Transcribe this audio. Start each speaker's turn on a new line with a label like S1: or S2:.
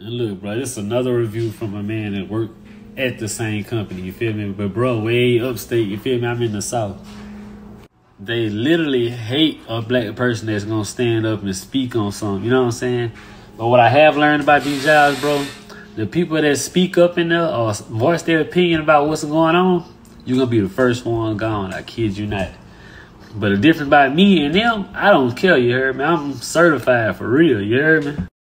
S1: And look, bro, this is another review from a man that worked at the same company. You feel me? But bro, way upstate. You feel me? I'm in the south. They literally hate a black person that's gonna stand up and speak on something. You know what I'm saying? But what I have learned about these jobs, bro, the people that speak up in there or voice their opinion about what's going on, you're gonna be the first one gone. I kid you not. But the difference about me and them, I don't care. You heard me? I'm certified for real. You heard me?